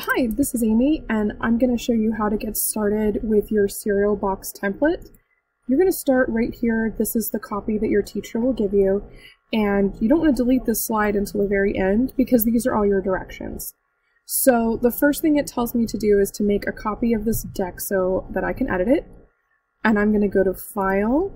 Hi, this is Amy, and I'm going to show you how to get started with your cereal box template. You're going to start right here. This is the copy that your teacher will give you, and you don't want to delete this slide until the very end because these are all your directions. So the first thing it tells me to do is to make a copy of this deck so that I can edit it, and I'm going to go to File,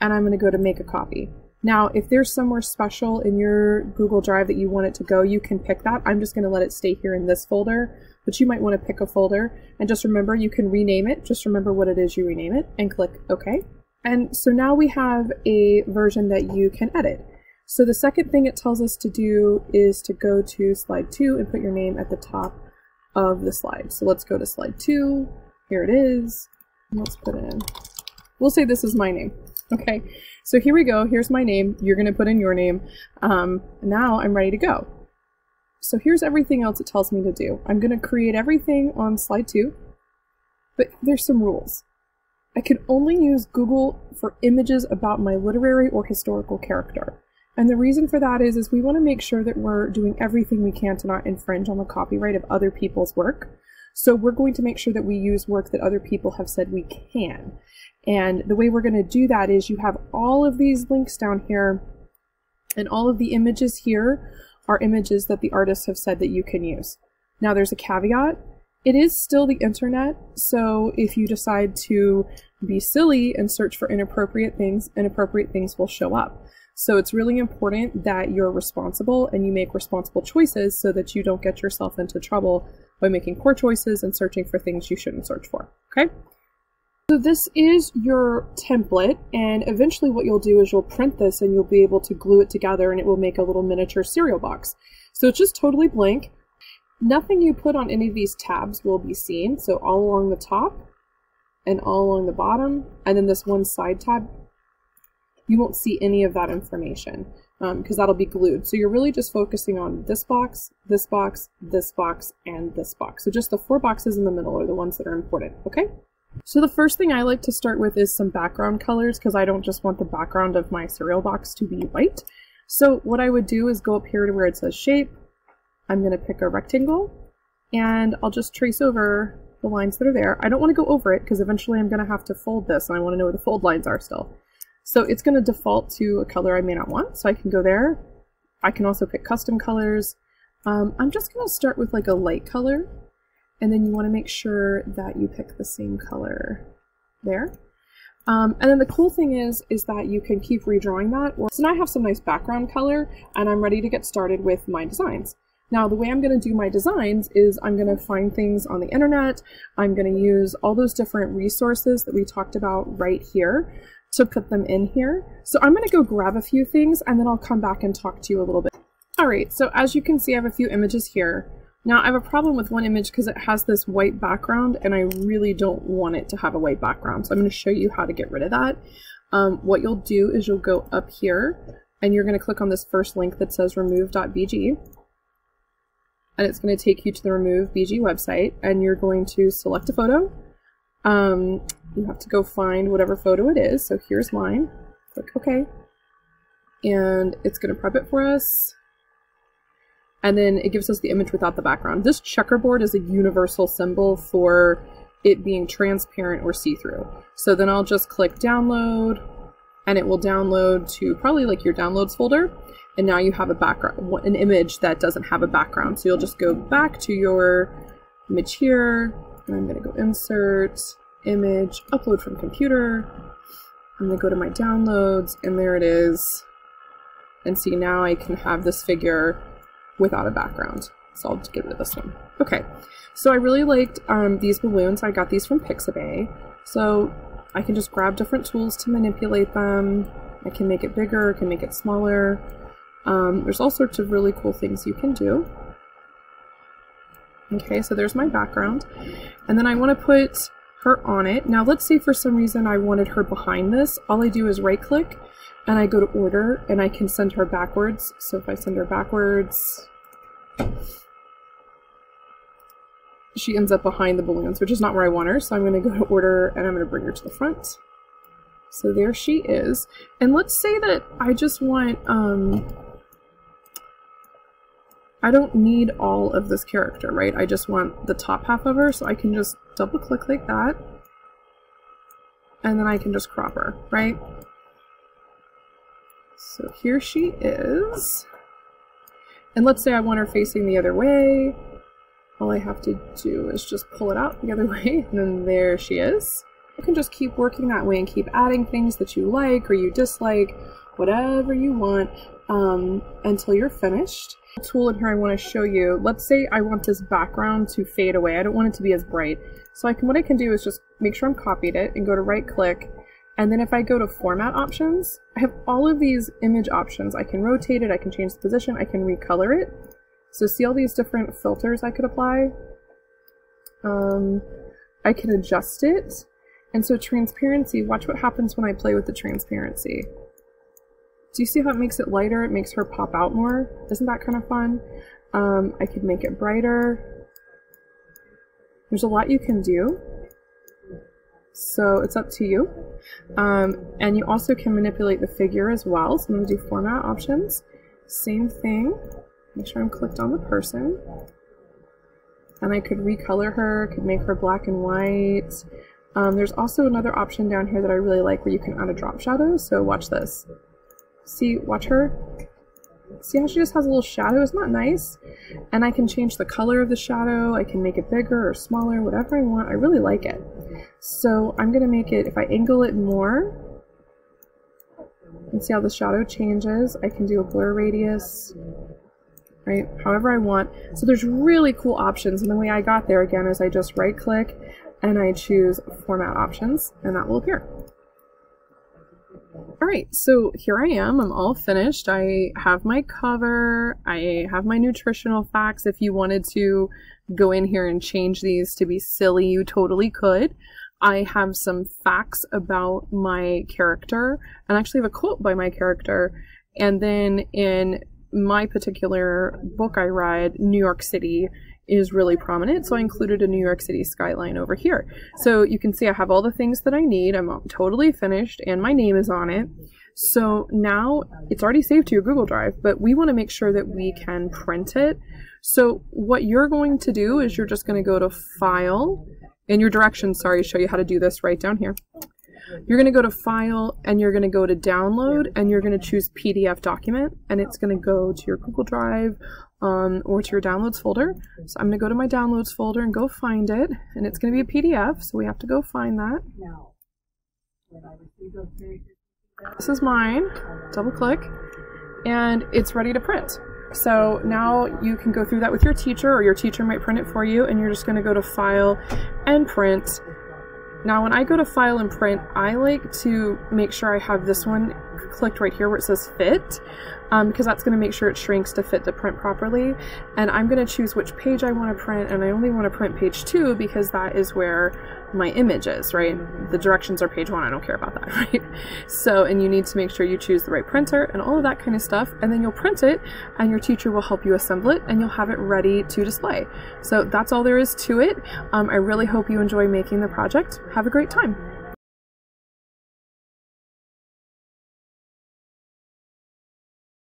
and I'm going to go to Make a Copy. Now, if there's somewhere special in your Google Drive that you want it to go, you can pick that. I'm just going to let it stay here in this folder, but you might want to pick a folder. And just remember, you can rename it. Just remember what it is you rename it and click OK. And so now we have a version that you can edit. So the second thing it tells us to do is to go to slide 2 and put your name at the top of the slide. So let's go to slide 2. Here it is. Let's put in. We'll say this is my name. Okay, so here we go. Here's my name. You're going to put in your name. Um, now I'm ready to go. So here's everything else it tells me to do. I'm going to create everything on slide two, but there's some rules. I can only use Google for images about my literary or historical character. And the reason for that is, is we want to make sure that we're doing everything we can to not infringe on the copyright of other people's work. So we're going to make sure that we use work that other people have said we can. And the way we're going to do that is you have all of these links down here and all of the images here are images that the artists have said that you can use. Now there's a caveat. It is still the internet, so if you decide to be silly and search for inappropriate things, inappropriate things will show up. So it's really important that you're responsible and you make responsible choices so that you don't get yourself into trouble by making poor choices and searching for things you shouldn't search for. Okay? So this is your template and eventually what you'll do is you'll print this and you'll be able to glue it together and it will make a little miniature cereal box. So it's just totally blank. Nothing you put on any of these tabs will be seen. So all along the top and all along the bottom and then this one side tab, you won't see any of that information because um, that'll be glued. So you're really just focusing on this box, this box, this box, and this box. So just the four boxes in the middle are the ones that are important, okay? So the first thing I like to start with is some background colors because I don't just want the background of my cereal box to be white. So what I would do is go up here to where it says shape. I'm going to pick a rectangle and I'll just trace over the lines that are there. I don't want to go over it because eventually I'm going to have to fold this and I want to know where the fold lines are still. So it's going to default to a color I may not want, so I can go there. I can also pick custom colors. Um, I'm just going to start with like a light color and then you want to make sure that you pick the same color there. Um, and then the cool thing is, is that you can keep redrawing that. So now I have some nice background color and I'm ready to get started with my designs. Now the way I'm going to do my designs is I'm going to find things on the internet. I'm going to use all those different resources that we talked about right here to put them in here. So I'm going to go grab a few things and then I'll come back and talk to you a little bit. Alright, so as you can see I have a few images here. Now I have a problem with one image because it has this white background and I really don't want it to have a white background. So I'm going to show you how to get rid of that. Um, what you'll do is you'll go up here and you're going to click on this first link that says remove.bg and it's going to take you to the remove BG website and you're going to select a photo. Um, you have to go find whatever photo it is. So here's mine. Click OK. And it's going to prep it for us and then it gives us the image without the background. This checkerboard is a universal symbol for it being transparent or see-through. So then I'll just click download and it will download to probably like your downloads folder. And now you have a background, an image that doesn't have a background. So you'll just go back to your image here and I'm gonna go insert, image, upload from computer. I'm gonna go to my downloads and there it is. And see now I can have this figure without a background. So I'll get rid of this one. Okay, so I really liked um, these balloons. I got these from Pixabay. So I can just grab different tools to manipulate them. I can make it bigger, I can make it smaller. Um, there's all sorts of really cool things you can do. Okay, so there's my background. And then I want to put her on it. Now let's say for some reason I wanted her behind this. All I do is right click and I go to order and I can send her backwards. So if I send her backwards, she ends up behind the balloons, which is not where I want her. So I'm going to go to order and I'm going to bring her to the front. So there she is. And let's say that I just want, um, I don't need all of this character, right? I just want the top half of her, so I can just double click like that. And then I can just crop her, right? So here she is. And let's say I want her facing the other way. All I have to do is just pull it out the other way, and then there she is. You can just keep working that way and keep adding things that you like or you dislike, whatever you want, um, until you're finished tool in here I want to show you. Let's say I want this background to fade away. I don't want it to be as bright. So I can, what I can do is just make sure I'm copied it and go to right click. And then if I go to format options, I have all of these image options. I can rotate it, I can change the position, I can recolor it. So see all these different filters I could apply? Um, I can adjust it. And so transparency, watch what happens when I play with the transparency. Do you see how it makes it lighter? It makes her pop out more. Isn't that kind of fun? Um, I could make it brighter. There's a lot you can do. So it's up to you. Um, and you also can manipulate the figure as well. So I'm going to do format options. Same thing. Make sure I'm clicked on the person. And I could recolor her, could make her black and white. Um, there's also another option down here that I really like where you can add a drop shadow. So watch this. See, watch her. See how she just has a little shadow? Isn't that nice? And I can change the color of the shadow. I can make it bigger or smaller, whatever I want. I really like it. So I'm going to make it, if I angle it more, and see how the shadow changes. I can do a blur radius, right? However I want. So there's really cool options. And the way I got there again is I just right click and I choose format options and that will appear. All right, so here I am. I'm all finished. I have my cover. I have my nutritional facts. If you wanted to go in here and change these to be silly, you totally could. I have some facts about my character and I actually have a quote by my character. And then in my particular book I read, New York City is really prominent, so I included a New York City skyline over here. So you can see I have all the things that I need. I'm totally finished and my name is on it. So now it's already saved to your Google Drive, but we want to make sure that we can print it. So what you're going to do is you're just going to go to File, in your directions, sorry, show you how to do this right down here. You're going to go to File and you're going to go to Download and you're going to choose PDF document and it's going to go to your Google Drive um, or to your downloads folder. So I'm going to go to my downloads folder and go find it. And it's going to be a PDF, so we have to go find that. This is mine. Double click. And it's ready to print. So now you can go through that with your teacher, or your teacher might print it for you, and you're just going to go to File and Print. Now when I go to File and Print, I like to make sure I have this one clicked right here where it says Fit um, because that's going to make sure it shrinks to fit the print properly. And I'm going to choose which page I want to print, and I only want to print page two because that is where my image is, right? The directions are page one, I don't care about that, right? So, and you need to make sure you choose the right printer and all of that kind of stuff, and then you'll print it, and your teacher will help you assemble it, and you'll have it ready to display. So that's all there is to it. Um, I really hope you enjoy making the project. Have a great time.